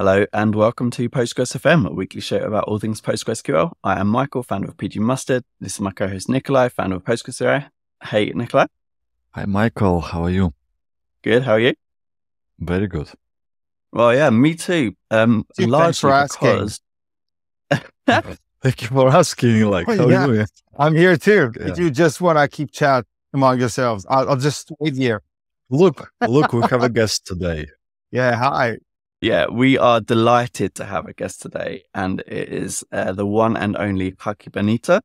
Hello and welcome to Postgres FM, a weekly show about all things PostgreSQL. I am Michael, founder of PG Mustard. This is my co-host Nikolay, founder of Postgres Hey, Nikolay. Hi, Michael. How are you? Good. How are you? Very good. Well, yeah, me too. Um, Gee, thanks for asking. Thank you for asking. Like, Oh, how yeah. are you? I'm here too. Yeah. If you just want to keep chat among yourselves, I'll, I'll just wait here. Look, look, we have a guest today. Yeah, hi. Yeah, we are delighted to have a guest today, and it is uh, the one and only Haki Benita,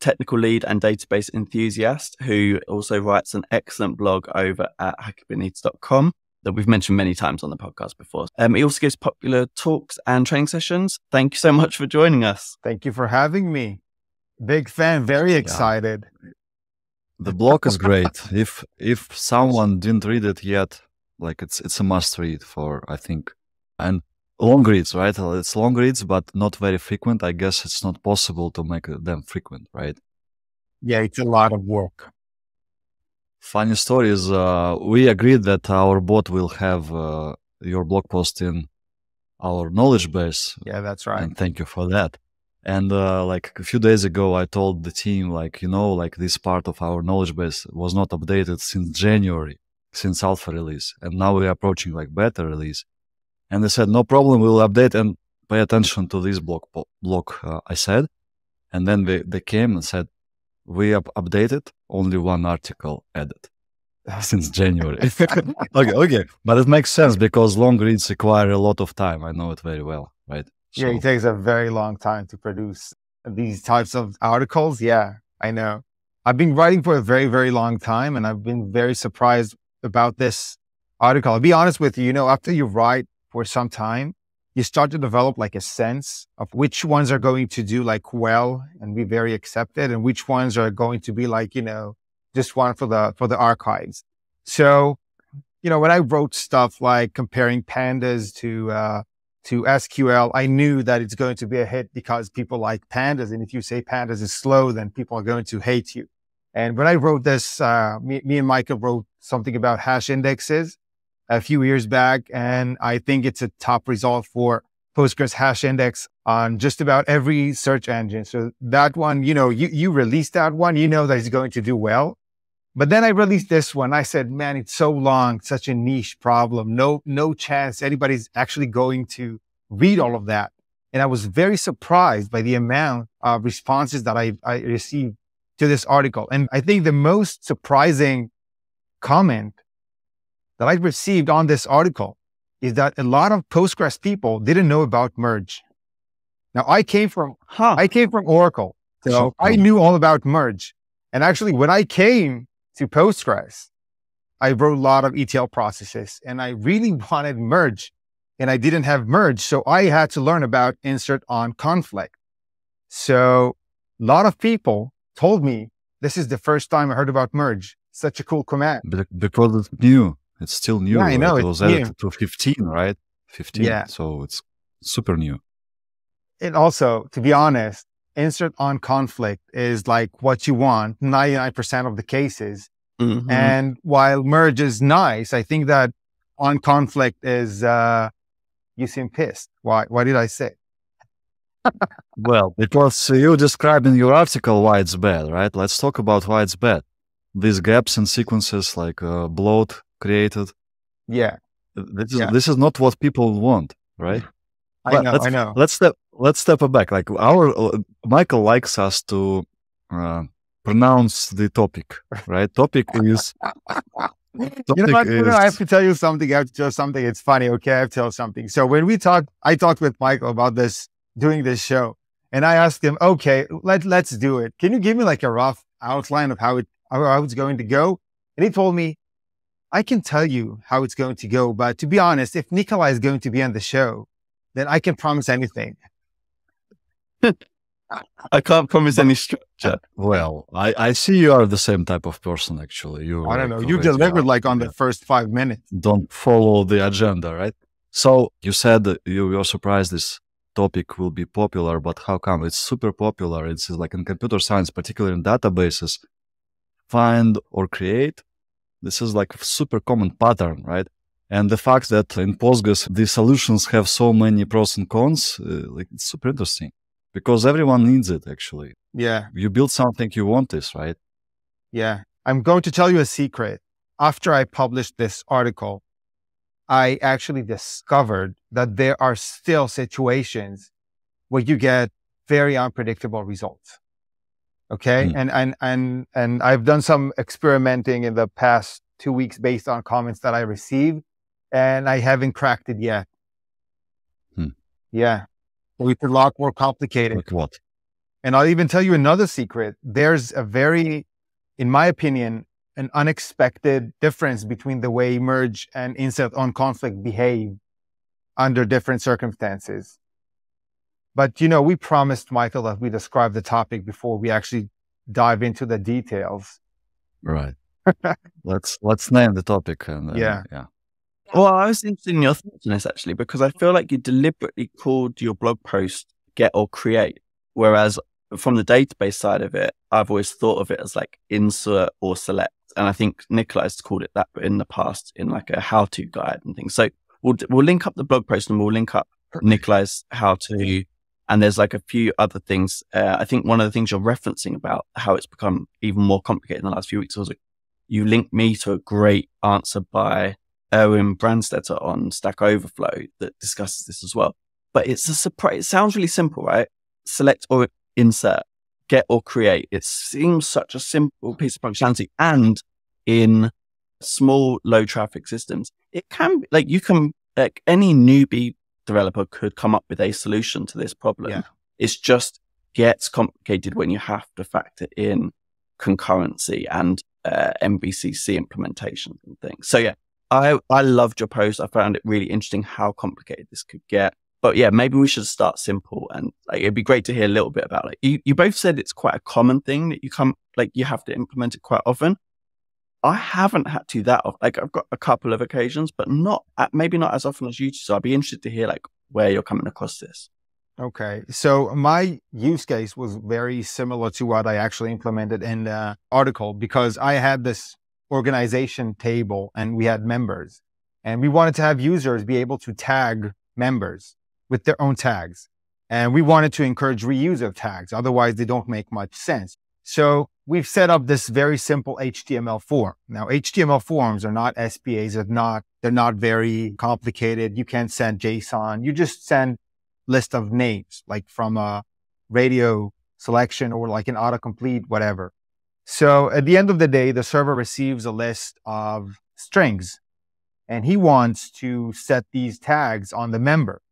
technical lead and database enthusiast, who also writes an excellent blog over at hakibenita.com that we've mentioned many times on the podcast before. Um, he also gives popular talks and training sessions. Thank you so much for joining us. Thank you for having me. Big fan, very excited. The blog is great. If if someone didn't read it yet, like it's it's a must read for I think. And long reads, right? It's long reads, but not very frequent. I guess it's not possible to make them frequent, right? Yeah, it's a lot of work. Funny story is uh, we agreed that our bot will have uh, your blog post in our knowledge base Yeah, that's right. and thank you for that and uh, like a few days ago i told the team like you know like this part of our knowledge base was not updated since january since alpha release and now we're approaching like beta release and they said no problem we'll update and pay attention to this block po- block uh, i said and then they, they came and said we up- updated only one article added since january okay okay but it makes sense because long reads require a lot of time i know it very well right Yeah, it takes a very long time to produce these types of articles. Yeah, I know. I've been writing for a very, very long time and I've been very surprised about this article. I'll be honest with you, you know, after you write for some time, you start to develop like a sense of which ones are going to do like well and be very accepted and which ones are going to be like, you know, just one for the, for the archives. So, you know, when I wrote stuff like comparing pandas to, uh, to SQL, I knew that it's going to be a hit because people like pandas. And if you say pandas is slow, then people are going to hate you. And when I wrote this, uh, me, me and Micah wrote something about hash indexes a few years back. And I think it's a top result for Postgres hash index on just about every search engine. So that one, you know, you, you release that one, you know that it's going to do well. But then I released this one. I said, man, it's so long, such a niche problem. No, no chance anybody's actually going to read all of that. And I was very surprised by the amount of responses that I, I received to this article. And I think the most surprising comment that I received on this article is that a lot of Postgres people didn't know about merge. Now I came from Huh. I came from Oracle. So Sure. I knew all about merge. And actually, when I came to Postgres, I wrote a lot of ETL processes and I really wanted merge and I didn't have merge. So I had to learn about insert on conflict. So a lot of people told me this is the first time I heard about merge. Such a cool command. Because it's new. It's still new. Yeah, I know, It it's was new. added to 15, right? 15. Yeah. So it's super new. And also, to be honest, insert on conflict is like what you want 99% of the cases. Mhm. And while merge is nice, I think that on conflict is, uh, you seem pissed. Why? Why did I say? Well, because you described in your article why it's bad, right? Let's talk about why it's bad. These gaps in sequences, like uh, bloat created. Yeah, This is, Yeah. this is not what people want, right? I But know. let's- I know. Let's step. Let's step back. Like our uh, Michael likes us to uh, pronounce the topic, right? Topic is You know topic what? Know, I have to tell you something. I have to tell something. It's funny. Okay. I have to tell something. So when we talked, I talked with Michael about this, doing this show and I asked him, okay, let, let's do it. Can you give me like a rough outline of how it, how it's going to go? And he told me, I can tell you how it's going to go. But to be honest, if Nikolay is going to be on the show, then I can promise anything. I can't promise any structure. Uh, well, I, I see you are the same type of person. Actually, you. I don't know. You delivered like on Yeah. the first five minutes. Don't follow the agenda, right? So you said you were surprised this topic will be popular, but how come it's super popular? It's like in computer science, particularly in databases, find or create. This is like a super common pattern, right? And the fact that in Postgres, the solutions have so many pros and cons, uh, like it's super interesting because everyone needs it actually. Yeah. You build something, you want this, right? Yeah. I'm going to tell you a secret. After I published this article, I actually discovered that there are still situations where you get very unpredictable results. Okay. Mm. And, and, and, and I've done some experimenting in the past two weeks based on comments that I received and I haven't cracked it yet. Hmm. Yeah. It's a lot more complicated. Like what? And I'll even tell you another secret. There's a very, in my opinion, an unexpected difference between the way merge and insert on conflict behave under different circumstances. But you know, we promised Michael that we describe the topic before we actually dive into the details. Right. let's let's name the topic. And, uh, yeah. Yeah. Well, I was interested in your thoughts on this actually because I feel like you deliberately called your blog post "Get or Create," whereas from the database side of it, I've always thought of it as like insert or select, and I think Nikolay has called it that in the past in like a how-to guide and things. So we'll we'll link up the blog post and we'll link up Nikolay's how-to, and there's like a few other things. Uh, I think one of the things you're referencing about how it's become even more complicated in the last few weeks was you linked me to a great answer by Erwin Brandstetter on Stack Overflow that discusses this as well. But it's a surprise. It sounds really simple, right? Select or insert, get or create. It seems such a simple piece of functionality. And in small, low traffic systems, it can be like you can, like any newbie developer could come up with a solution to this problem. Yeah. It's just gets complicated when you have to factor in concurrency and uh, MVCC implementation and things. So yeah, I I loved your post. I found it really interesting how complicated this could get. But yeah, maybe we should start simple and like it'd be great to hear a little bit about it. you, you both said it's quite a common thing that you come like you have to implement it quite often. I haven't had to that. Like I've got a couple of occasions, but not uh, maybe not as often as you. So I'd be interested to hear like where you're coming across this. Okay. So my use case was very similar to what I actually implemented in the article because I had this organization table and we had members and we wanted to have users be able to tag members with their own tags. And we wanted to encourage reuse of tags. Otherwise they don't make much sense. So we've set up this very simple HTML form. Now HTML forms are not SPAs. They're not, they're not very complicated. You can't send JSON. You just send list of names, like from a radio selection or like an autocomplete, whatever. So at the end of the day, the server receives a list of strings and he wants to set these tags on the member.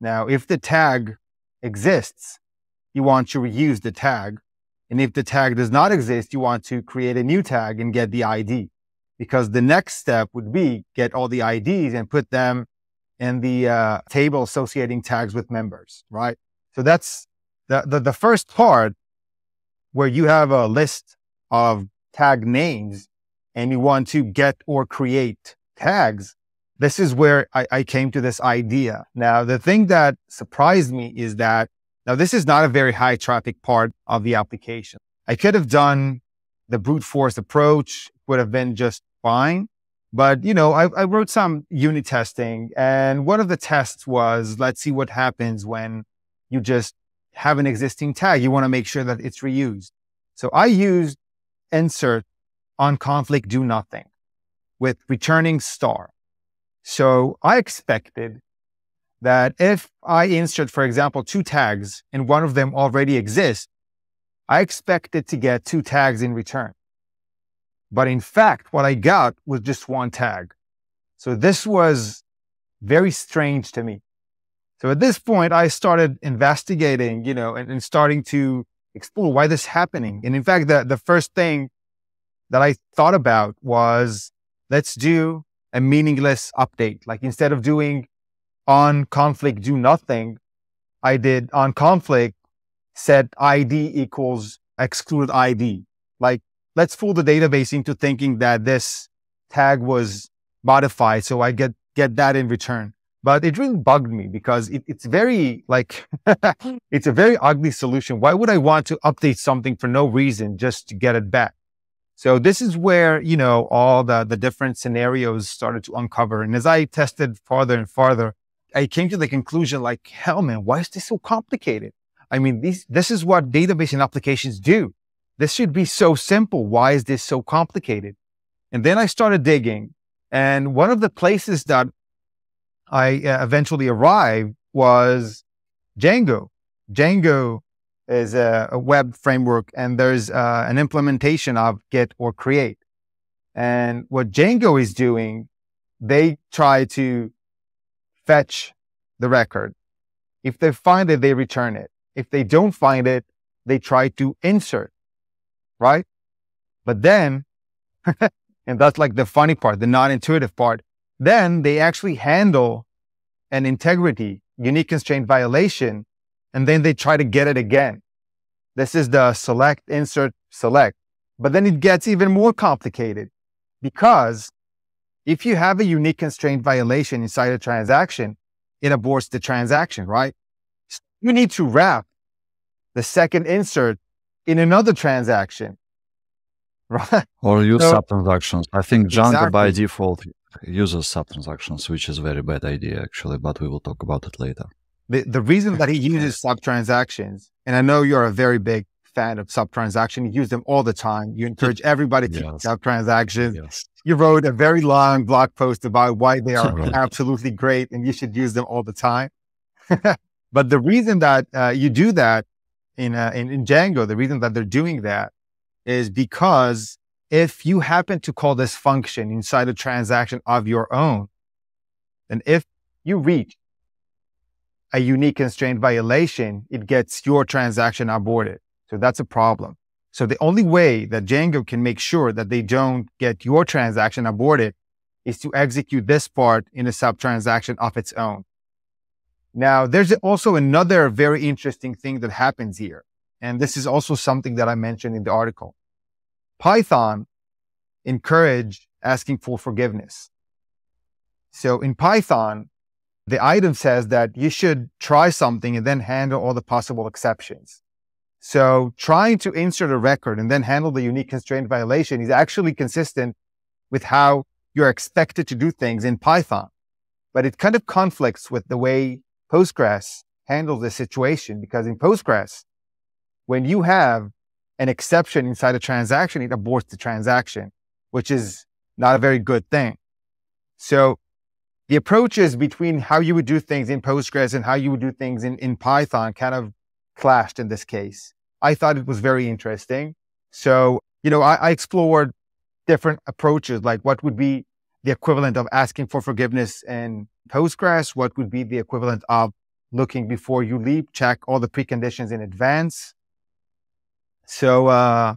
Now, if the tag exists, he wants to reuse the tag. And if the tag does not exist, you want to create a new tag and get the ID because the next step would be get all the IDs and put them in the uh, table associating tags with members, right? So that's the, the, the first part where you have a list of tag names and you want to get or create tags, this is where I, I, came to this idea. Now, the thing that surprised me is that now this is not a very high traffic part of the application. I could have done the brute force approach, would have been just fine. But, you know, I, I wrote some unit testing and one of the tests was, let's see what happens when you just have an existing tag. You want to make sure that it's reused. So I used insert on conflict do nothing with returning star. So I expected that if I insert, for example, two tags and one of them already exists, I expected to get two tags in return. But in fact, what I got was just one tag. So this was very strange to me. So at this point, I started investigating, you know, and, and starting to explore why this happening. And in fact, the, the first thing that I thought about was let's do a meaningless update. Like instead of doing on conflict, do nothing, I did on conflict, set ID equals exclude ID. Like let's fool the database into thinking that this tag was modified. So I get, get that in return. But it really bugged me because it, it's very like, it's a very ugly solution. Why would I want to update something for no reason just to get it back? So this is where, you know, all the, the different scenarios started to uncover. And as I tested farther and farther, I came to the conclusion like, hell man, why is this so complicated? I mean, these, this is what database and applications do. This should be so simple. Why is this so complicated? And then I started digging. And one of the places that I uh, eventually arrived was Django. Django is a, a web framework and there's uh, an implementation of get or create. And what Django is doing, they try to fetch the record. If they find it, they return it. If they don't find it, they try to insert, right? But then, and that's like the funny part, the non intuitive part, then they actually handle an integrity, unique constraint violation and then they try to get it again. This is the select, insert, select. But then it gets even more complicated because if you have a unique constraint violation inside a transaction, it aborts the transaction, right? You need to wrap the second insert in another transaction, right? Or use So- sub-transactions. I think Django by default uses sub-transactions, which is a very bad idea actually, but we will talk about it later. The, the reason that he uses sub transactions, and I know you're a very big fan of sub transaction, you use them all the time. You encourage everybody to use Yes. sub transactions. Yes. You wrote a very long blog post about why they are absolutely great and you should use them all the time. but the reason that uh, you do that in, uh, in, in Django, the reason that they're doing that is because if you happen to call this function inside a transaction of your own, then if you reach a unique constraint violation, it gets your transaction aborted. So that's a problem. So the only way that Django can make sure that they don't get your transaction aborted is to execute this part in a sub transaction of its own. Now, there's also another very interesting thing that happens here. And this is also something that I mentioned in the article. Python encourage asking for forgiveness. So in Python, the item says that you should try something and then handle all the possible exceptions. So trying to insert a record and then handle the unique constraint violation is actually consistent with how you're expected to do things in Python. But it kind of conflicts with the way Postgres handles the situation because in Postgres, when you have an exception inside a transaction, it aborts the transaction, which is not a very good thing. So the approaches between how you would do things in Postgres and how you would do things in, in Python kind of clashed in this case. I thought it was very interesting. So, you know, I, I explored different approaches, like what would be the equivalent of asking for forgiveness in Postgres? What would be the equivalent of looking before you leap, check all the preconditions in advance? So, uh,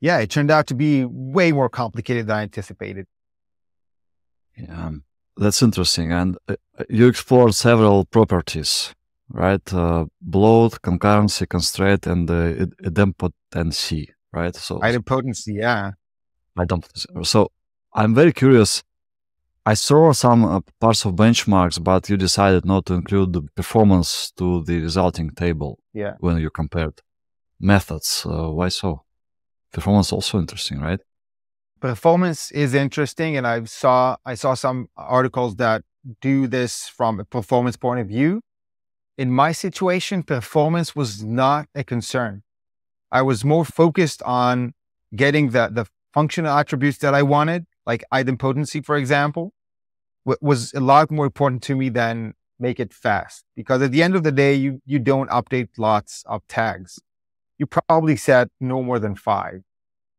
yeah, it turned out to be way more complicated than I anticipated. Yeah, um, that's interesting. And uh, you explored several properties, right? Uh, bloat, concurrency, constraint, and uh, id- idempotency, right? So Idempotency, yeah. idempotency. So I'm very curious. I saw some uh, parts of benchmarks, but you decided not to include the performance to the resulting table Yeah. when you compared methods. Uh, why so? Performance also interesting, right? performance is interesting and i saw i saw some articles that do this from a performance point of view in my situation performance was not a concern i was more focused on getting the the functional attributes that i wanted like idempotency for example wa- was a lot more important to me than make it fast because at the end of the day you you don't update lots of tags you probably set no more than five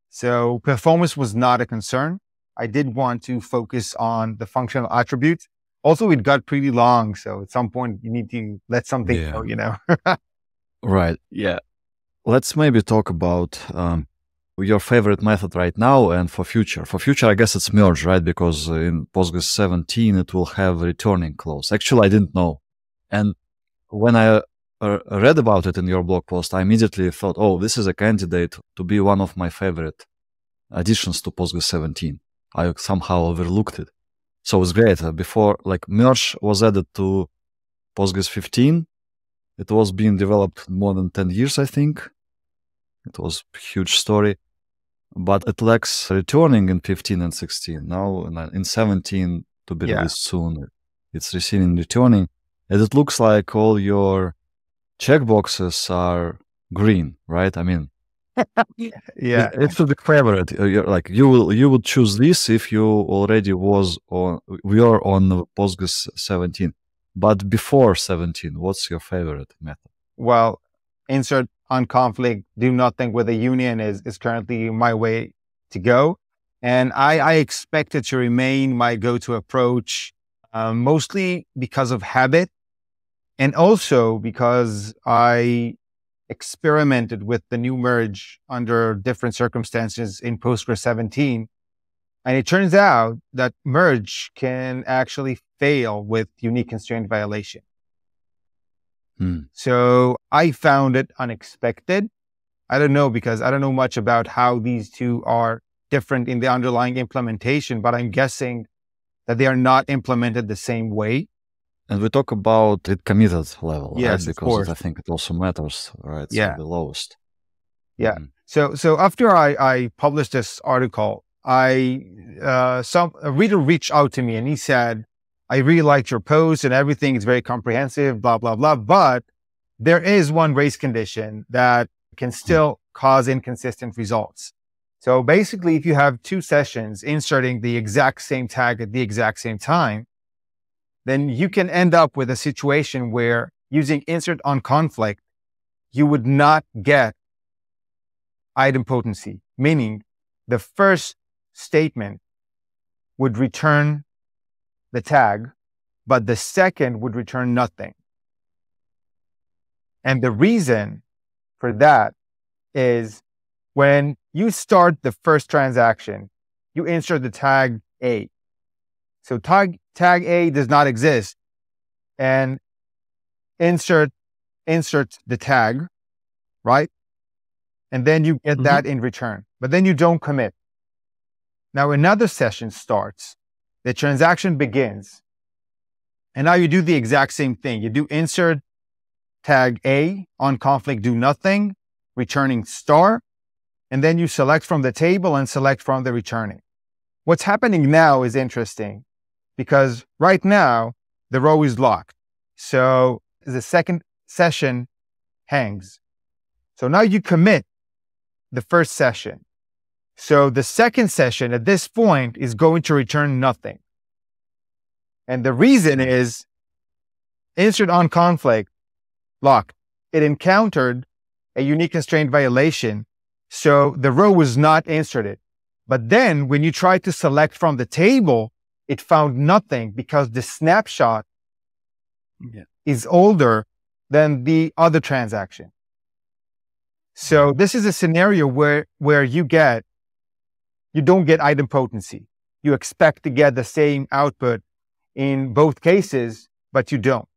so performance was not a concern. I did want to focus on the functional attributes. Also, it got pretty long. So at some point you need to let something Yeah. go, you know? Right. Yeah. let's maybe talk about um, your favorite method right now and for future. For future, I guess it's merge, right? Because in Postgres 17, it will have returning clause. Actually, I didn't know. And when I uh, read about it in your blog post, I immediately thought, oh, this is a candidate to be one of my favorite additions to Postgres 17. I somehow overlooked it. So it's great. Uh, before, like, merge was added to Postgres 15. It was being developed more than 10 years, I think. It was a huge story. but it lacks returning in 15 and 16. Now in 17 to be yeah. released soon, it's receiving returning, and it looks like all your checkboxes are green, right? I mean, yeah, it, it should be favorite. Uh, like you will you would choose this if you already was on we are on Postgres 17, but before 17, what's your favorite method? Well, insert on conflict, do nothing with a union is is currently my way to go, and I I expect it to remain my go to approach, uh, mostly because of habit, and also because I experimented with the new merge under different circumstances in Postgres 17. And it turns out that merge can actually fail with unique constraint violation. Hmm. So I found it unexpected. I don't know because I don't know much about how these two are different in the underlying implementation, but I'm guessing that they are not implemented the same way. And we talk about it committed level, yes, right? Because I think it also matters, right? Yeah. So the lowest. Yeah. Mm. So so after I, I published this article, I uh, some a reader reached out to me and he said, I really liked your post and everything is very comprehensive, blah, blah, blah. But there is one race condition that can hmm. still cause inconsistent results. So basically, if you have two sessions inserting the exact same tag at the exact same time, then you can end up with a situation where using insert on conflict, you would not get idempotency, meaning the first statement would return the tag, but the second would return nothing. And the reason for that is when you start the first transaction, you insert the tag A. So tag, tag A does not exist and insert, insert the tag, right? And then you get mm-hmm. that in return, but then you don't commit. Now another session starts, the transaction begins, and now you do the exact same thing. You do insert tag A on conflict, do nothing, returning star, and then you select from the table and select from the returning. What's happening now is interesting because right now the row is locked. So the second session hangs. So now you commit the first session. So the second session at this point is going to return nothing. And the reason is insert on conflict locked. It encountered a unique constraint violation. So the row was not inserted. But then when you try to select from the table, it found nothing because the snapshot yeah. is older than the other transaction. So this is a scenario where, where you get, you don't get idempotency. You expect to get the same output in both cases, but you don't.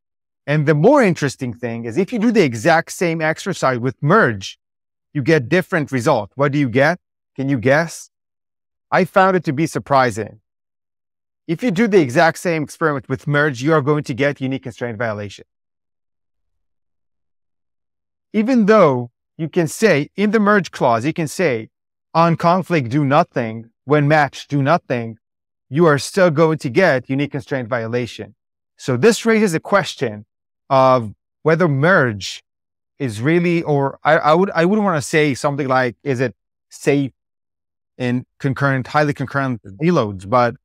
And the more interesting thing is if you do the exact same exercise with merge, you get different results. What do you get? Can you guess? I found it to be surprising. If you do the exact same experiment with merge, you are going to get unique constraint violation. Even though you can say in the merge clause, you can say on conflict, do nothing, when match, do nothing, you are still going to get unique constraint violation. So this raises a question of whether merge is really, or I, I would, I wouldn't want to say something like, is it safe in concurrent, highly concurrent mm-hmm. reloads, but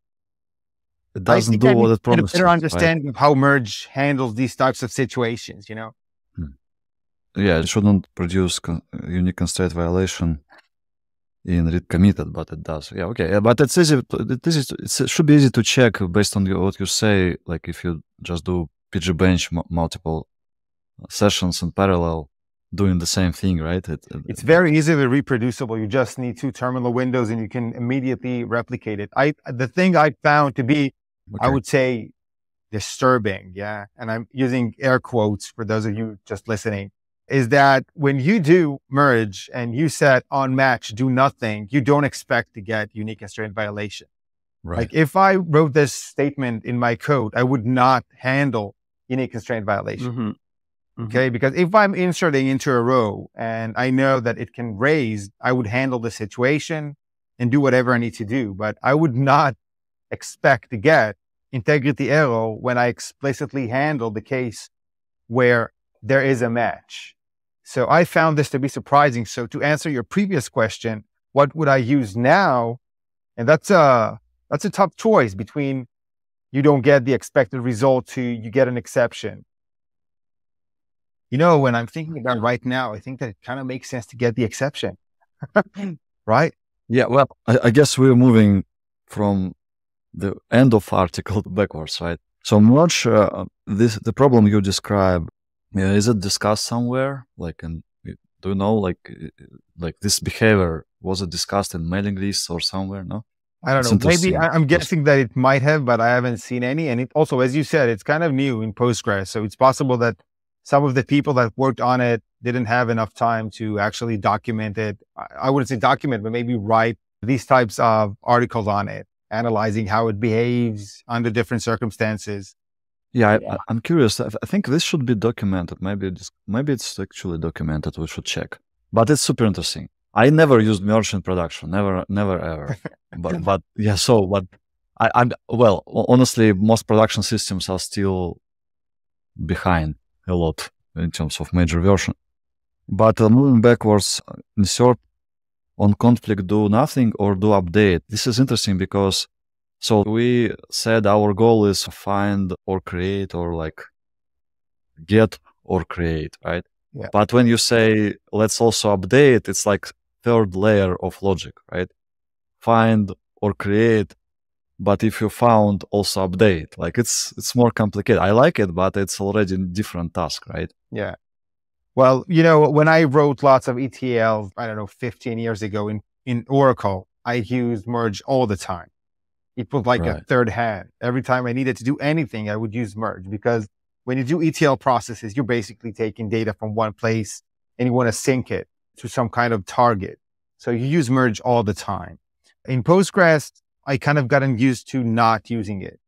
it doesn't do what it promises. A better understanding right? of how merge handles these types of situations, you know. Hmm. Yeah, it shouldn't produce con- unique constraint violation in read committed, but it does. Yeah, okay. But it's easy. To, it, is, it should be easy to check based on what you say. Like if you just do PG bench m- multiple sessions in parallel, doing the same thing, right? It, it, it's very easily reproducible. You just need two terminal windows and you can immediately replicate it. I the thing I found to be Okay. I would say disturbing. Yeah. And I'm using air quotes for those of you just listening is that when you do merge and you set on match, do nothing, you don't expect to get unique constraint violation. Right. Like if I wrote this statement in my code, I would not handle unique constraint violation. Mm-hmm. Mm-hmm. Okay. Because if I'm inserting into a row and I know that it can raise, I would handle the situation and do whatever I need to do. But I would not expect to get integrity error when I explicitly handle the case where there is a match. So I found this to be surprising. So to answer your previous question, what would I use now? And that's a, that's a tough choice between you don't get the expected result to you get an exception. You know, when I'm thinking about right now, I think that it kind of makes sense to get the exception, mm. right? Yeah, well, I, I, guess we're moving from the end of article backwards, right? So I'm not sure uh, this the problem you describe. Is it discussed somewhere? Like, in, do you know, like, like this behavior was it discussed in mailing lists or somewhere? No. I don't know. Maybe I, am guessing that it might have, but I haven't seen any. And it also, as you said, it's kind of new in Postgres. So it's possible that some of the people that worked on it didn't have enough time to actually document it. I wouldn't say document, but maybe write these types of articles on it, analyzing how it behaves under different circumstances. Yeah, I, am curious. I think this should be documented. Maybe it's, maybe it's actually documented. We should check. But it's super interesting. I never used merge in production, never, never ever. but but yeah, so but I, I'm well, honestly, most production systems are still behind a lot in terms of major version. But uh, moving backwards, insert on conflict do nothing or do update. This is interesting because so we said our goal is find or create or like get or create, right? Yeah. But when you say let's also update, it's like third layer of logic, right? Find or create, but if you found, also update. Like it's it's more complicated. I like it, but it's already a different task, right? Yeah. Well, you know, when I wrote lots of ETL, I don't know, 15 years ago in, in Oracle, I used merge all the time. It was like right. a third hand. Every time I needed to do anything, I would use merge because when you do ETL processes, you're basically taking data from one place and you want to sync it to some kind of target. So you use merge all the time. In Postgres, I kind of gotten used to not using it.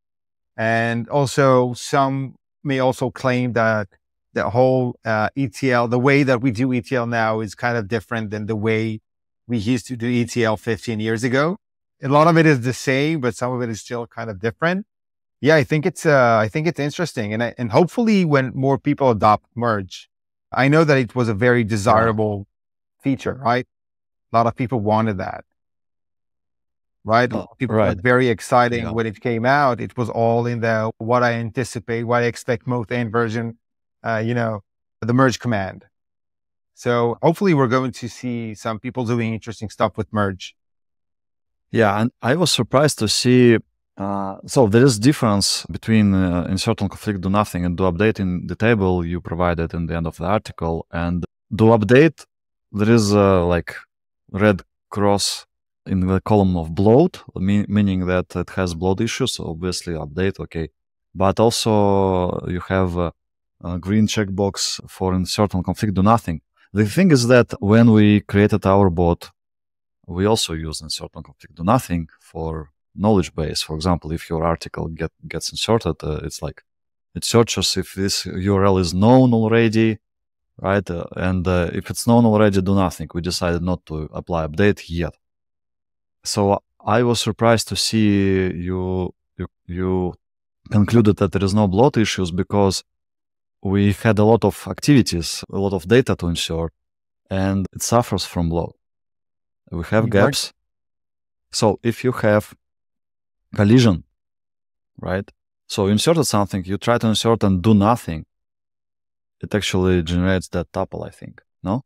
And also some may also claim that the whole uh, ETL, the way that we do ETL now is kind of different than the way we used to do ETL 15 years ago. A lot of it is the same, but some of it is still kind of different. Yeah, I think it's uh, I think it's interesting, and I, and hopefully when more people adopt merge, I know that it was a very desirable feature, right? A lot of people wanted that, right? Oh, people right. very exciting yeah. when it came out. It was all in the what I anticipate, what I expect most end version, uh, you know, the merge command. So hopefully we're going to see some people doing interesting stuff with merge. Yeah, and I was surprised to see. Uh, so there is difference between uh, insert on conflict do nothing and do update in the table you provided in the end of the article and do update there is like red cross in the column of bloat, meaning that it has bloat issues. Obviously update, okay. But also you have a green checkbox for insert on conflict do nothing. The thing is that when we created our bot, we also use insert on conflict do nothing for knowledge base. For example, if your article get, gets inserted, uh, it's like it searches if this URL is known already, right? Uh, and uh, if it's known already, do nothing. We decided not to apply update yet. So I was surprised to see you you, you concluded that there is no bloat issues because we had a lot of activities, a lot of data to insert, and it suffers from bloat. We have gaps. So if you have collision, right? So you inserted something, you try to insert and do nothing it actually generates that tuple, I think. No?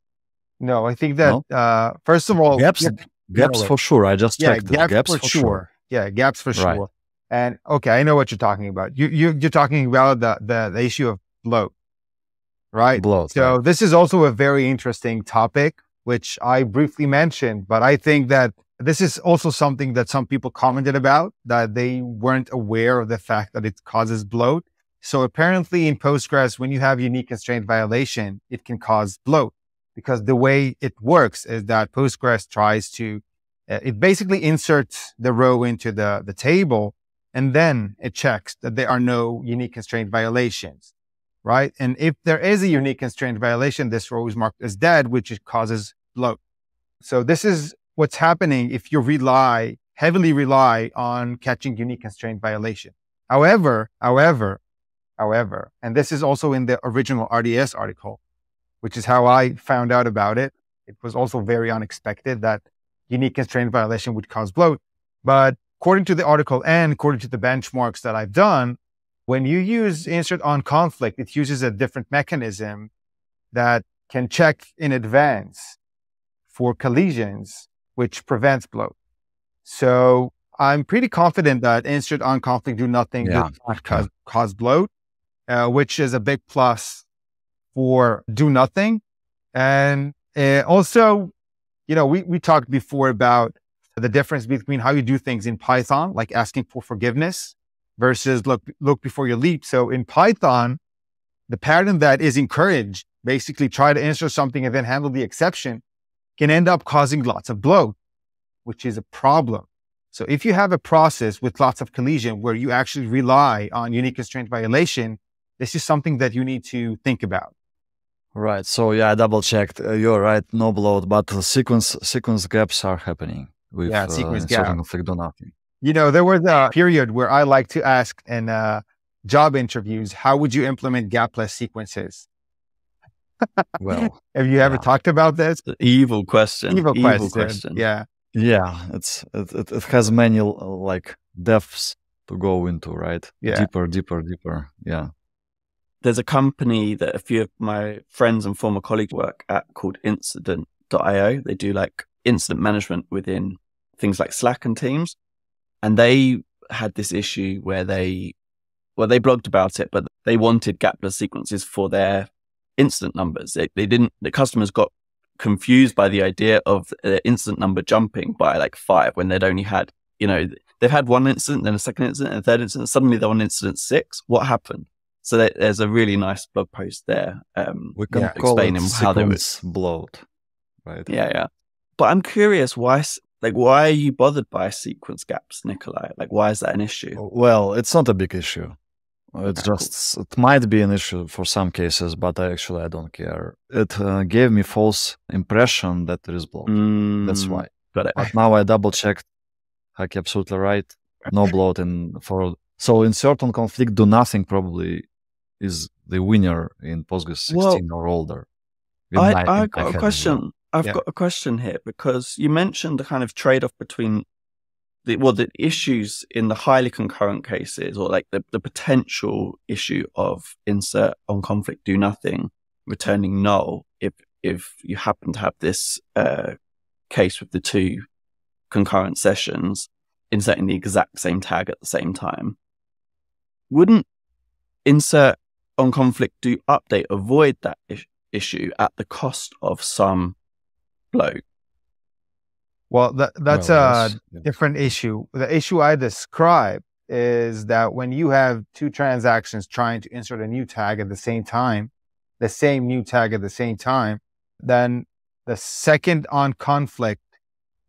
No, I think that, no? uh, first of all, gaps, yeah, gaps for sure. I just yeah, checked gaps, gaps for, for sure. sure. Yeah, gaps for right. sure. And okay, I know what you're talking about. You, you, you're talking about the, the, the issue of bloat, right? Bloat. So right. this is also a very interesting topic, which I briefly mentioned, but I think that this is also something that some people commented about that they weren't aware of the fact that it causes bloat. So apparently in Postgres, when you have unique constraint violation, it can cause bloat because the way it works is that Postgres tries to, uh, it basically inserts the row into the, the table and then it checks that there are no unique constraint violations, right? And if there is a unique constraint violation, this row is marked as dead, which causes bloat. So this is what's happening if you rely, heavily rely on catching unique constraint violation. However, however, however, and this is also in the original RDS article, which is how I found out about it. It was also very unexpected that unique constraint violation would cause bloat. But according to the article and according to the benchmarks that I've done, when you use insert on conflict, it uses a different mechanism that can check in advance for collisions, which prevents bloat. So I'm pretty confident that insert on conflict do nothing yeah. not cause, cause bloat, uh, which is a big plus for do nothing. And uh, also, you know, we, we talked before about the difference between how you do things in Python, like asking for forgiveness versus look, look before you leap. So in Python, the pattern that is encouraged, basically try to answer something and then handle the exception can end up causing lots of bloat, which is a problem. So if you have a process with lots of collision where you actually rely on unique constraint violation, this is something that you need to think about. Right. So yeah, I double checked. Uh, you're right. No bloat, but sequence sequence gaps are happening with yeah, sequence uh, gap. do nothing. You know, there was a period where I like to ask in uh, job interviews, how would you implement gapless sequences? well, have you ever talked about this? Evil question. Evil, Evil question. question. Yeah. Yeah. It's it, it, it has many like depths to go into, right? Yeah. Deeper, deeper, deeper. Yeah. There's a company that a few of my friends and former colleagues work at called Incident.io. They do like incident management within things like Slack and Teams. And they had this issue where they, well, they blogged about it, but they wanted gapless sequences for their incident numbers. They, they didn't, the customers got confused by the idea of the incident number jumping by like five when they'd only had, you know, they've had one incident, then a second incident, and a third incident. Suddenly they're on incident six. What happened? So there's a really nice blog post there. Um, we can yeah, explaining how they was bloat, right? Yeah, yeah. But I'm curious why like, why are you bothered by sequence gaps, Nikolay? Like, why is that an issue? Well, it's not a big issue. It's just cool. it might be an issue for some cases, but I actually I don't care. It uh, gave me false impression that there is bloat. Mm, That's why. But now I double checked. Haki absolutely right. No bloat in for so insert on conflict do nothing probably is the winner in Postgres 16 well, or older. I, I got a question. I've yeah. got a question here because you mentioned the kind of trade off between the well the issues in the highly concurrent cases or like the, the potential issue of insert on conflict do nothing returning null if if you happen to have this uh, case with the two concurrent sessions inserting the exact same tag at the same time wouldn't insert on conflict do update avoid that issue at the cost of some bloat. Well, that, that's well, a yeah. different issue. The issue I describe is that when you have two transactions trying to insert a new tag at the same time, the same new tag at the same time, then the second on conflict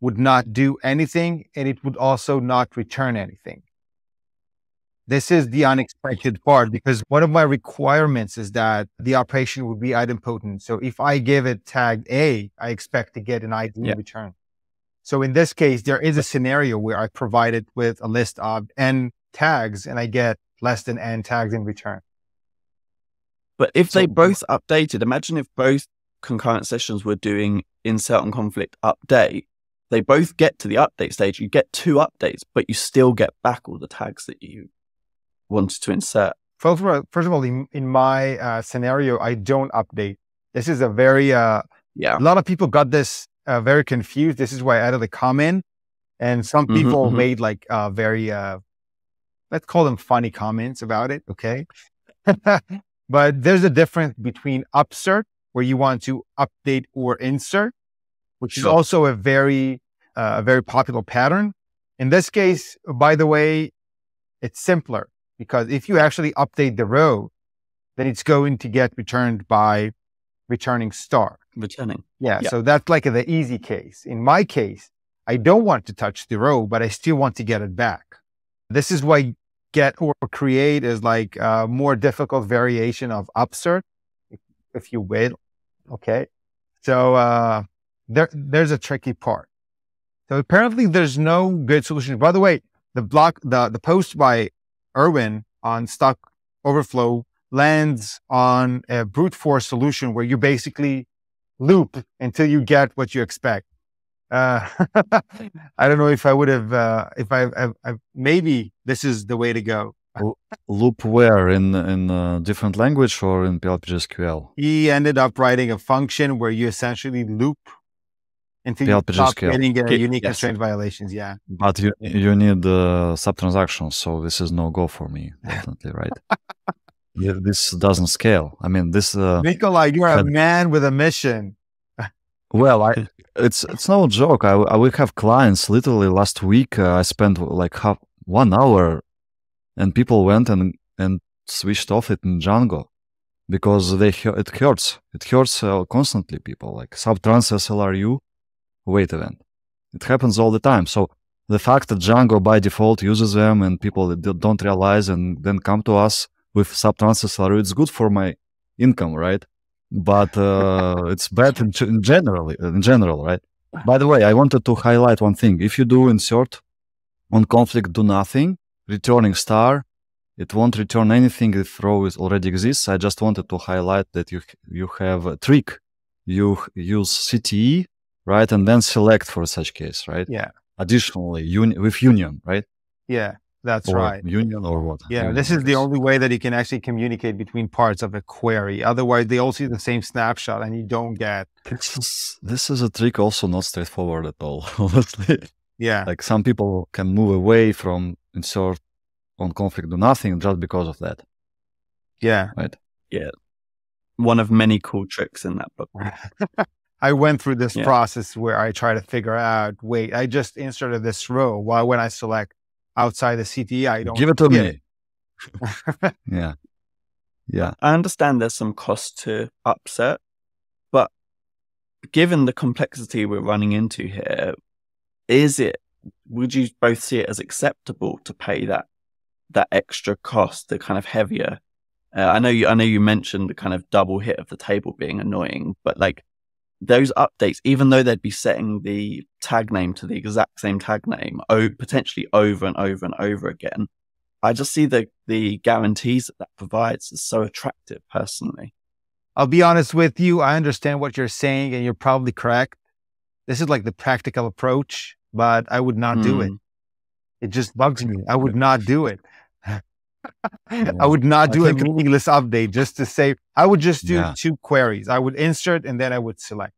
would not do anything and it would also not return anything. This is the unexpected part because one of my requirements is that the operation would be idempotent. So if I give it tag A, I expect to get an ID yeah. in return. So in this case, there is a scenario where I provide it with a list of n tags and I get less than n tags in return. But if so, they both updated, imagine if both concurrent sessions were doing insert on conflict update, they both get to the update stage. You get two updates, but you still get back all the tags that you wanted to insert? First of all, first of all in, in my uh, scenario, I don't update. This is a very, uh, yeah. A lot of people got this uh, very confused. This is why I added a comment. And some mm-hmm, people mm-hmm, made like uh, very, uh, let's call them funny comments about it. Okay. but there's a difference between upsert, where you want to update or insert, which sure. is also a very, uh, a very popular pattern. In this case, by the way, it's simpler because if you actually update the row, then it's going to get returned by returning star. Returning. Yeah, yeah. So that's like the easy case. In my case, I don't want to touch the row, but I still want to get it back. This is why get or create is like a more difficult variation of upsert, if, if you will. Okay. So, uh, there, there's a tricky part. So apparently there's no good solution. By the way, the block, the, the post by Erwin on Stack Overflow lands on a brute force solution where you basically loop until you get what you expect. Uh, I don't know if I would have, uh, if I, I, I, maybe this is the way to go. loop where in in a different language or in PLP SQL? He ended up writing a function where you essentially loop until you stop SQL. getting uh, unique yes. constraint violations. Yeah. But you you need uh, sub transactions, so this is no go for me, definitely, right? yeah, this doesn't scale. I mean, this. Uh, Nikolay, you are a man with a mission. well, I it's it's no joke. I I will have clients. Literally last week, uh, I spent like half one hour, and people went and and switched off it in Django because they it hurts. It hurts uh, constantly. People like subtrans SLRU. Wait event. It happens all the time. So the fact that Django by default uses them and people that don't realize and then come to us with subtrans SLRU, it's good for my income, right? But uh, it's bad in, in general. In general, right? By the way, I wanted to highlight one thing. If you do insert on conflict, do nothing, returning star, it won't return anything if row is already exists. I just wanted to highlight that you you have a trick. You use CTE, right, and then select for such case, right? Yeah. Additionally, uni- with union, right? Yeah, that's or right. Union or what? Yeah, Union, this I is the only way that you can actually communicate between parts of a query. Otherwise, they all see the same snapshot and you don't get. This is, this is a trick also not straightforward at all, honestly. Yeah. Like some people can move away from insert on conflict do nothing just because of that. Yeah. Right. Yeah. One of many cool tricks in that book. I went through this Yeah. process where I try to figure out, wait, I just inserted this row. Why when I select outside the CTE, I don't Give it to see me. Yeah. Yeah. I understand there's some cost to upsert, but given the complexity we're running into here, is it would you both see it as acceptable to pay that that extra cost, the kind of heavier? Uh, I know you I know you mentioned the kind of double hit of the table being annoying, but like those updates, even though they'd be setting the tag name to the exact same tag name, oh, potentially over and over and over again, I just see the the guarantees that that provides is so attractive personally. I'll be honest with you. I understand what you're saying and you're probably correct. This is like the practical approach, but I would not do it. Mm. It just bugs me. I would not do it. Yeah. I would not do a meaningless update just to say, I would just do Yeah. two queries. I would insert and then I would select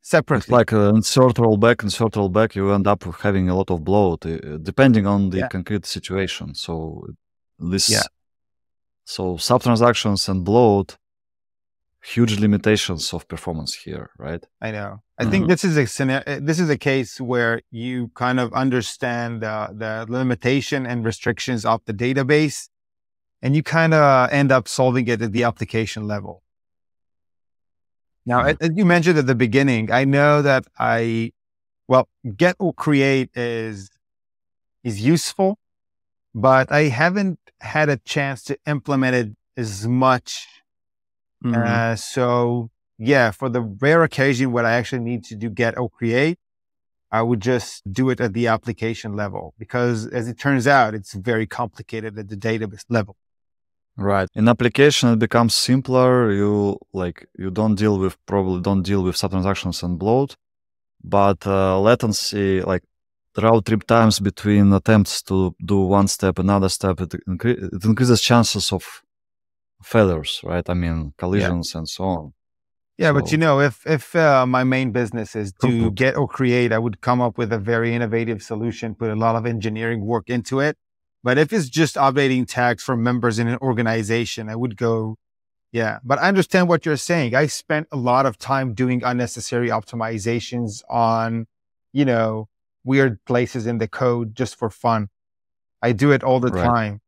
It's separately. like uh, insert rollback, insert rollback, you end up having a lot of bloat, uh, depending on the Yeah. concrete situation. So this, Yeah. so sub transactions and bloat, huge limitations of performance here, right? I know. I think Mhm. this is a scenario, this is a case where you kind of understand the, the limitation and restrictions of the database and you kind of end up solving it at the application level. Now, Mhm. as you mentioned at the beginning, I know that I, well, get or create is, is useful, but I haven't had a chance to implement it as much Mhm. uh, so yeah, for the rare occasion where I actually need to do get or create, I would just do it at the application level because as it turns out, it's very complicated at the database level. Right. In application, it becomes simpler. You like you don't deal with probably don't deal with subtransactions and bloat, but uh, latency like route trip times between attempts to do one step another step it, incre- it increases chances of failures. Right. I mean collisions and so on. Yeah, but you know, if if uh, my main business is to get or create, I would come up with a very innovative solution, put a lot of engineering work into it. But if it's just updating tags for members in an organization, I would go, yeah. But I understand what you're saying. I spent a lot of time doing unnecessary optimizations on, you know, weird places in the code just for fun. I do it all the Right. time.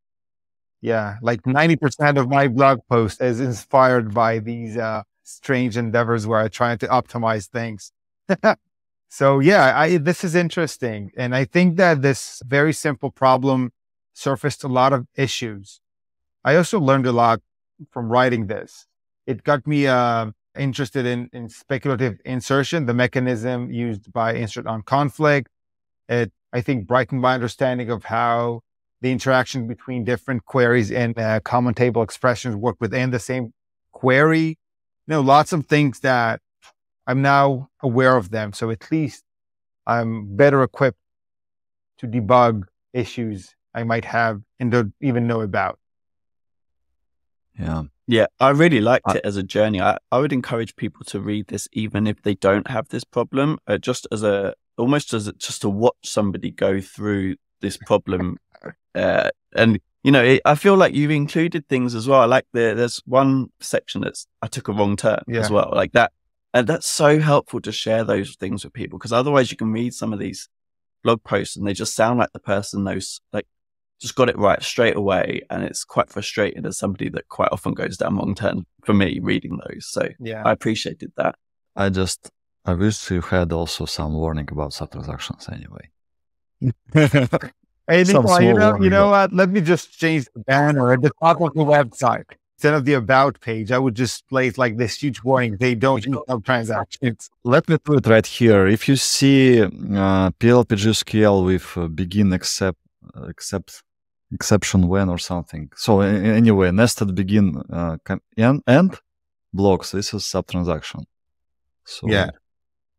Yeah, like 90% of my blog post is inspired by these uh, strange endeavors where I try to optimize things. so yeah, I, this is interesting. And I think that this very simple problem surfaced a lot of issues. I also learned a lot from writing this. It got me uh, interested in, in speculative insertion, the mechanism used by insert on conflict. It, I think, brightened my understanding of how the interaction between different queries and uh, common table expressions work within the same query. You know, lots of things that I'm now aware of them. So at least I'm better equipped to debug issues I might have and don't even know about. Yeah. Yeah, I really liked it as a journey. I, I would encourage people to read this even if they don't have this problem, uh, just as a almost as a, just to watch somebody go through this problem. Uh, and you know, it, I feel like you've included things as well. I like the there's one section that's I took a wrong turn Yeah. as well, like that, and that's so helpful to share those things with people because otherwise you can read some of these blog posts and they just sound like the person knows like just got it right straight away. And it's quite frustrating as somebody that quite often goes down wrong turns for me reading those. So Yeah. I appreciated that. I just I wish you had also some warning about subtransactions anyway. Hey, Nikolay, you know, you know what? Let me just change the banner at the top of the website. Instead of the about page, I would just place like this huge warning. They don't no transactions. Let me put it right here. If you see uh, PLPGSQL with uh, begin except except exception when or something. So anyway, nested begin uh, com- end, end blocks. This is subtransaction. So Yeah.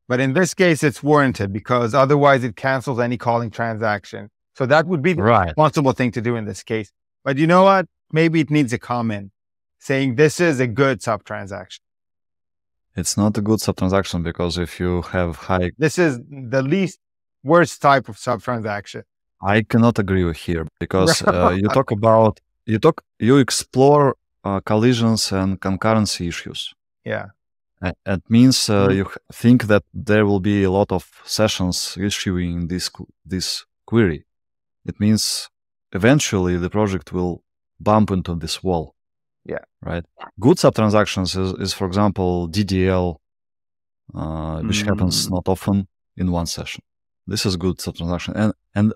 But in this case, it's warranted because otherwise it cancels any calling transaction. So that would be the right. responsible thing to do in this case. But you know what? Maybe it needs a comment saying this is a good sub transaction. It's not a good subtransaction because if you have high, This is the least worst type of sub transaction. I cannot agree with here because uh, you talk about you talk you explore uh, collisions and concurrency issues. Yeah. Uh, It means uh, Mhm. you think that there will be a lot of sessions issuing this this query. It means eventually the project will bump into this wall. Yeah. Right. Good subtransactions is, is for example, DDL, uh, which happens Mm. not often in one session. This is good subtransaction, and and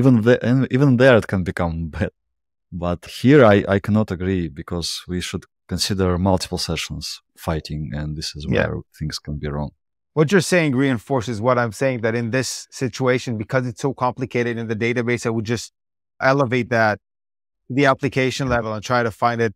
even the, and even there it can become bad. But here I, I cannot agree because we should consider multiple sessions fighting, and this is Yeah. where things can be wrong. What you're saying reinforces what I'm saying that in this situation, because it's so complicated in the database, I would just elevate that to the application level and try to find it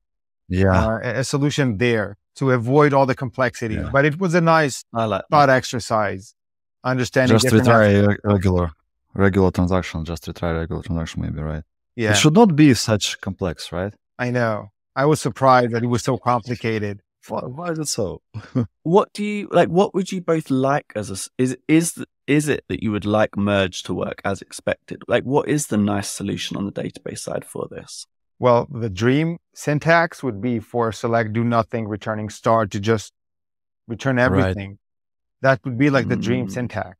Yeah, uh, a- a solution there to avoid all the complexity. Yeah. But it was a nice I like thought exercise, understanding just different retry aspects. a regular regular transaction. Just retry regular transaction, maybe right. Yeah, It should not be such complex, right? I know. I was surprised that it was so complicated. Why, why is it so? What do you like? What would you both like as a is is is it that you would like merge to work as expected? Like, what is the nice solution on the database side for this? Well, the dream syntax would be for select do nothing, returning star to just return Right. everything. That would be like the dream Mm. syntax.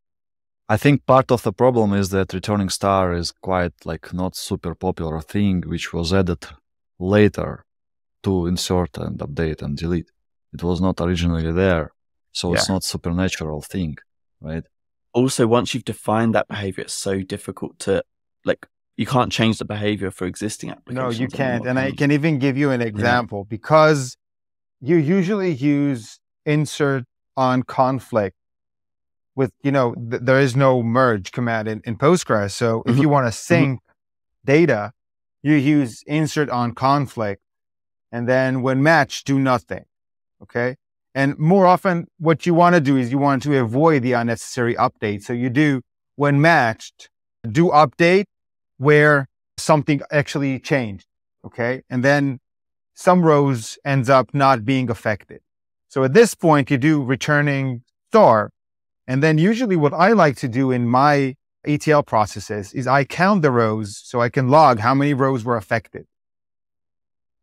I think part of the problem is that returning star is quite like not super popular thing, which was added later to insert and update and delete. It was not originally there, so it's not supernatural thing, right? Also, once you've defined that behavior, it's so difficult to like. You can't change the behavior for existing applications. No, you can't. And I can even give you an example because you usually use insert on conflict with, you know, th- there is no merge command in, in Postgres. So if Mhm. you want to sync data, you use insert on conflict and then when matched, do nothing. Okay. And more often, what you want to do is you want to avoid the unnecessary update. So you do when matched, do update where something actually changed. Okay. And then some rows ends up not being affected. So at this point, you do returning star. And then usually what I like to do in my ETL processes is I count the rows so I can log how many rows were affected.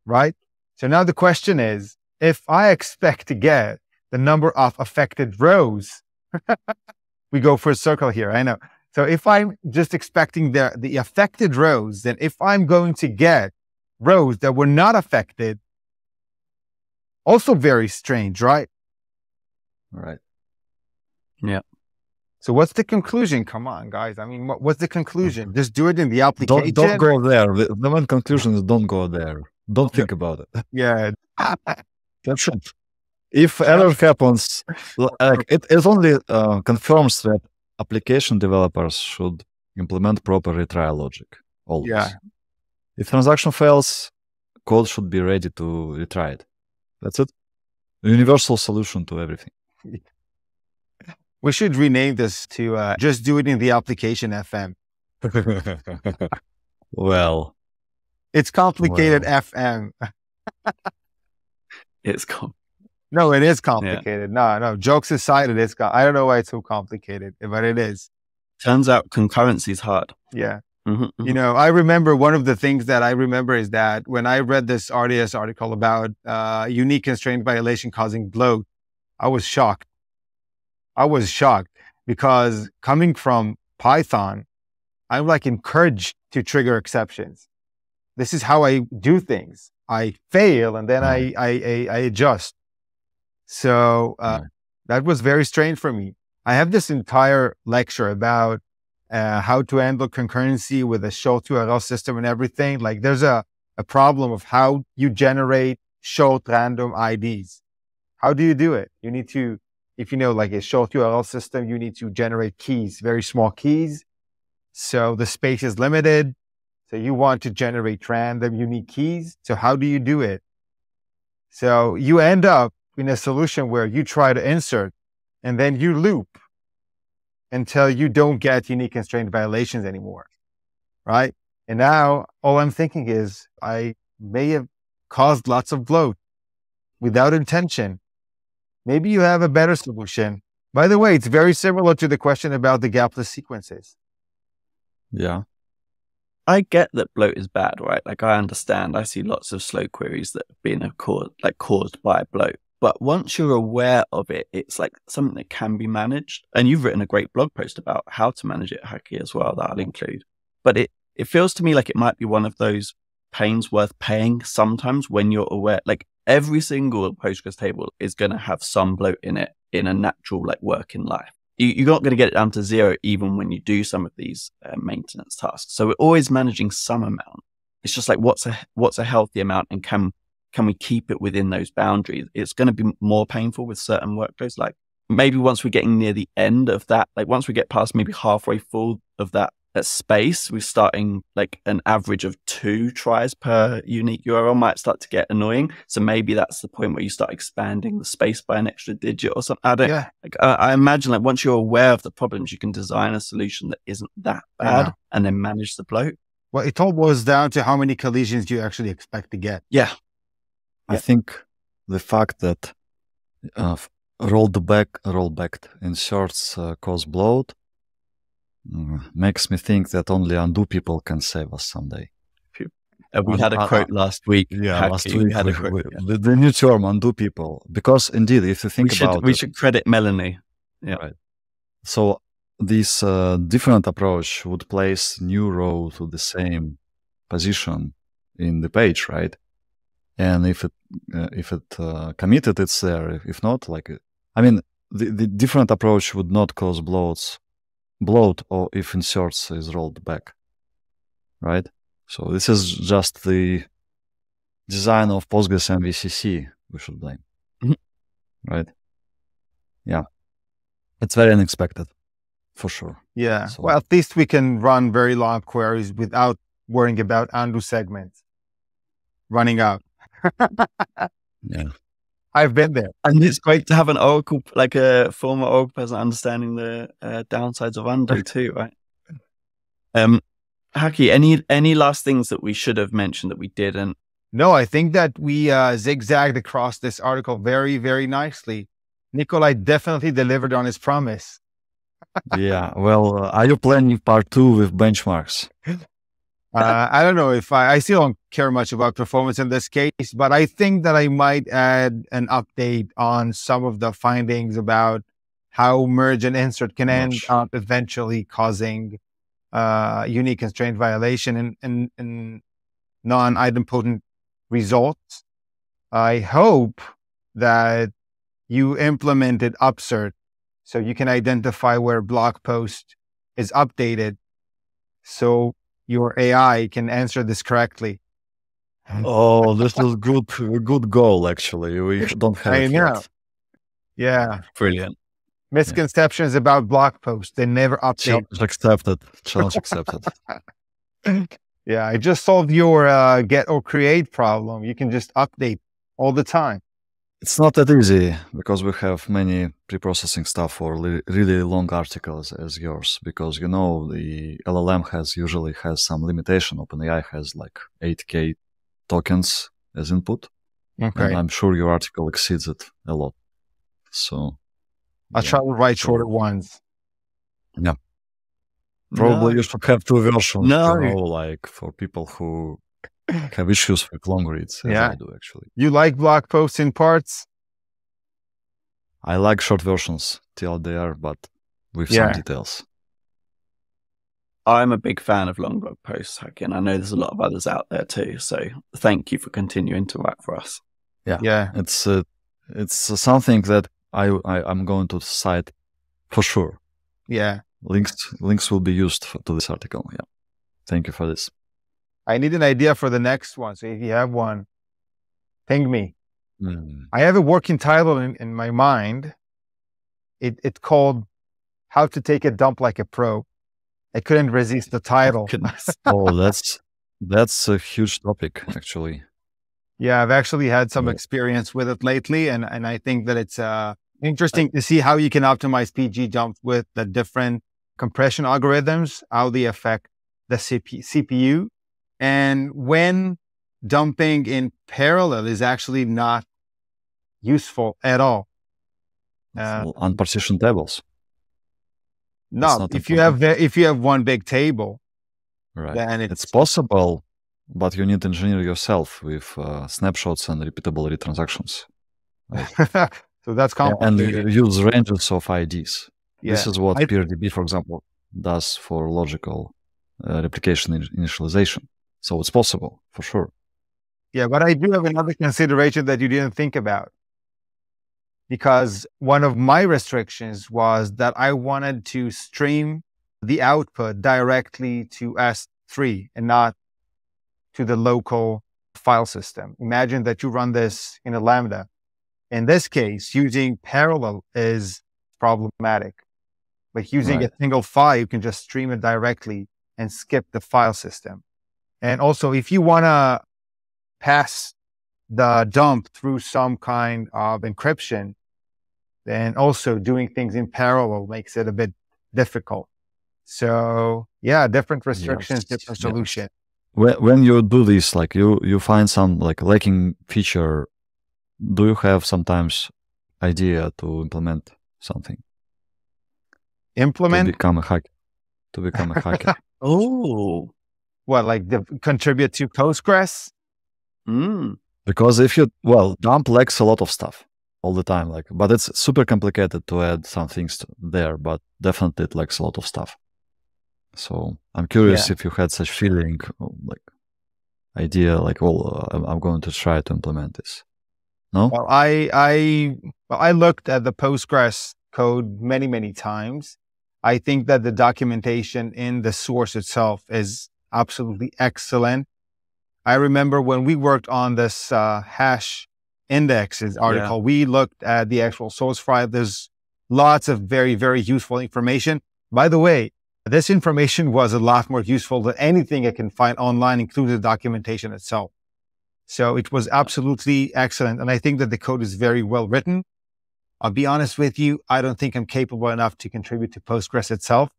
Right. So now the question is, if I expect to get the number of affected rows, we go for a circle here. I know. So if I'm just expecting the, the affected rows, then if I'm going to get rows that were not affected, also very strange, right? Right. Yeah. So what's the conclusion? Come on, guys. I mean, what, what's the conclusion? Mm-hmm. Just do it in the application. Don't don't go there. The, the main conclusion is don't go there. Don't think about it. Yeah. That's it. if error happens, like it, it only uh, confirms that application developers should implement proper retry logic always. Yeah. If transaction fails, code should be ready to retry it. That's it. Universal solution to everything. We should rename this to uh, just do it in the application FM. well, It's complicated Well. FM. It's com- No, it is complicated. No, no. Jokes aside, it is. Com- I don't know why it's so complicated, but it is. turns out concurrency is hard. Yeah. Mhm, You mhm. know, I remember one of the things that I remember is that when I read this RDS article about uh, unique constraint violation causing bloat, I was shocked. I was shocked because coming from Python, I'm like encouraged to trigger exceptions. This is how I do things. I fail and then I, I, I, I adjust. So uh, that was very strange for me. I have this entire lecture about uh, how to handle concurrency with a short URL system and everything. Like there's a, a problem of how you generate short random IDs. How do you do it? You need to, if you know, like a short URL system, you need to generate keys, very small keys. So the space is limited. So you want to generate random unique keys. So how do you do it? So you end up in a solution where you try to insert and then you loop until you don't get unique constraint violations anymore. Right. And now all I'm thinking is I may have caused lots of bloat without intention. Maybe you have a better solution. By the way, it's very similar to the question about the gapless sequences. yeah. I get that bloat is bad, right? Like I understand. I see lots of slow queries that have been a cause, like caused by bloat. But once you're aware of it, it's like something that can be managed. And you've written a great blog post about how to manage it, Haki, as well, that I'll include. But it, it feels to me like it might be one of those pains worth paying sometimes when you're aware. Like every single Postgres table is going to have some bloat in it in a natural like working life. You, you're not going to get it down to zero even when you do some of these uh, maintenance tasks. So we're always managing some amount. It's just like what's a what's a healthy amount, and can can we keep it within those boundaries? It's going to be more painful with certain workloads. Like maybe once we're getting near the end of that, like once we get past maybe halfway full of that uh, space, we're starting like an average of two tries per unique URL might start to get annoying. So maybe that's the point where you start expanding the space by an extra digit or something. I don't. Yeah. Like, I, I imagine like once you're aware of the problems, you can design a solution that isn't that bad Yeah. and then manage the bloat. Well, it all boils down to how many collisions you actually expect to get. Yeah. I Yeah. think the fact that uh, f- rolled back, rollback inserts uh, cause bloat makes me think that only undo people can save us someday. Uh, we had a uh, quote last week. Yeah, Haki, last we had a quote. we- yeah. the, the new term undo people because indeed, if you think we should about we it, should credit Melanie. Yeah. So this uh, different approach would place new row to the same position in the page, right? And if it uh, if it uh, committed, it's there. If not, like uh, I mean, the, the different approach would not cause bloats, bloat, or if inserts is rolled back, right? So this is just the design of Postgres MVCC we should blame, Mhm. right? Yeah, it's very unexpected, for sure. Yeah. So- well, at least we can run very long queries without worrying about undo segments running out. Yeah. I've been there. And it's great to have an Oracle, like a former Oracle person, understanding the uh, downsides of undo too, right? Um, Haki, any any last things that we should have mentioned that we didn't? No, I think that we uh, zigzagged across this article very, very nicely. Nikolay definitely delivered on his promise. yeah. Well, uh, are you planning part two with benchmarks? Uh, I don't know if I, I still don't care much about performance in this case, but I think that I might add an update on some of the findings about how merge and insert can end up eventually causing uh, unique constraint violation and, and, and non-idempotent results. I hope that you implemented upsert so you can identify where blog post is updated so your AI can answer this correctly. Oh, this is good. Good goal. Actually, we don't have I know. yet. Yeah. Brilliant. Misconceptions about blog posts. They never update. Challenge accepted. Challenge accepted. Yeah. I just solved your uh, get or create problem. You can just update all the time. It's not that easy because we have many pre-processing stuff for li- really long articles as yours because you know the LLM has usually has some limitation. OpenAI has like 8k tokens as input, Okay. and I'm sure your article exceeds it a lot. So I'll yeah, try to write so- shorter ones. Probably No. you should have two versions. No. you know, like for people who have issues with long reads, as Yeah. I do actually. You like blog posts in parts? I like short versions till they are, but with Yeah. some details. I'm a big fan of long blog posts, Haki, and I know there's a lot of others out there too. So thank you for continuing to write for us. Yeah. yeah. It's uh, it's uh, something that I, I I'm going to cite for sure. Yeah. Links links will be used for, to this article. Yeah, thank you for this. I need an idea for the next one. So if you have one, ping me. I have a working title in, in my mind. It it's called How to Take a Dump Like a Pro. I couldn't resist the title. Oh, that's that's a huge topic actually. Yeah, I've actually had some experience with it lately, and and I think that it's uh interesting to see how you can optimize PG dump with the different compression algorithms, how they affect the CP, CPU, and when dumping in parallel is actually not useful at all. Uh, Unpartitioned tables, no, if you have if you have one big table, right? then It's it's, possible, but you need to engineer yourself with uh, snapshots and repeatable read transactions. so that's Yeah, and you use ranges of IDs. Yeah. This is what I- PeerDB, for example, does for logical uh, replication initialization. So it's possible for sure. Yeah, but I do have another consideration that you didn't think about. Because one of my restrictions was that I wanted to stream the output directly to S3 and not to the local file system. Imagine that you run this in a Lambda. In this case, using parallel is problematic. Like using Right. a single file, you can just stream it directly and skip the file system. And also, if you want to pass the dump through some kind of encryption, then also doing things in parallel makes it a bit difficult. So yeah, different restrictions, Yes, different yes. solution. When, when you do this, like you, you find some like lacking feature, do you have sometimes idea to implement something Implement to become a hacker? To become a hacker. Oh. What, like the, contribute to Postgres? Mm. because if you well dump lacks a lot of stuff all the time like but it's super complicated to add some things to there but definitely it lacks a lot of stuff so i'm curious if you had such feeling or, like idea like well uh, I'm- i'm going to try to implement this no Well, I I well, I looked at the Postgres code many many times. I think that the documentation in the source itself is absolutely excellent. I remember when we worked on this uh, hash indexes article, we looked at the actual source file. There's lots of very very useful information. By the way, this information was a lot more useful than anything I can find online, including the documentation itself. So it was absolutely excellent. And I think that the code is very well written. I'll be honest with you. I don't think I'm capable enough to contribute to Postgres itself.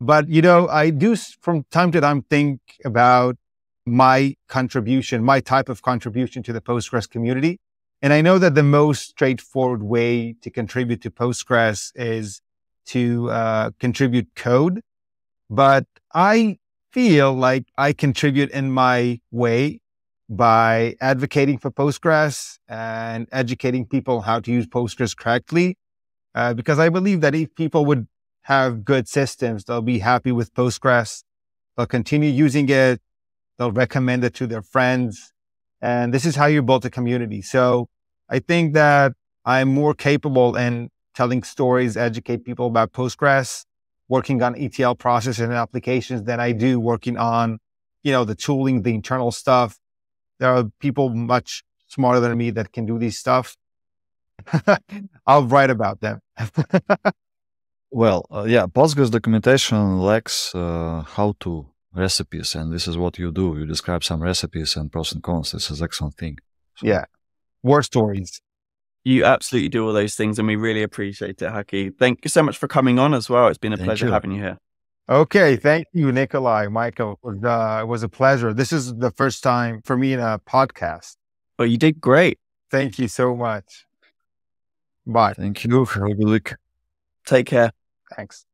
But, you know, I do from time to time think about my contribution, my type of contribution to the Postgres community. And I know that the most straightforward way to contribute to Postgres is to uh, contribute code. But I feel like I contribute in my way by advocating for Postgres and educating people how to use Postgres correctly. Uh, because I believe that if people would have good systems, they'll be happy with Postgres. They'll continue using it. They'll recommend it to their friends. And this is how you build a community. So I think that I'm more capable in telling stories, educate people about Postgres, working on ETL processes and applications than I do working on, you know, the tooling, the internal stuff there are people much smarter than me that can do these stuff. I'll write about them. well, uh, yeah, Postgres documentation lacks uh, how to recipes, and this is what you do. You describe some recipes and pros and cons. This is excellent thing. So, yeah, war stories. You absolutely do all those things, and we really appreciate it, Haki. Thank you so much for coming on as well. It's been a Thank pleasure you. having you here. Okay, thank you, Nikolay, Michael. It was, uh, it was a pleasure. This is the first time for me in a podcast. Well, you did great. Thank you so much. Bye. Thank you. Have a good week. Take care. Thanks.